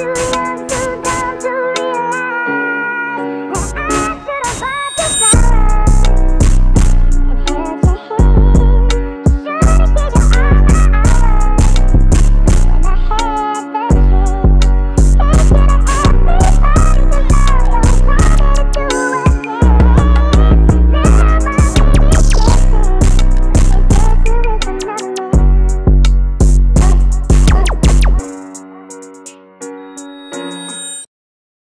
you.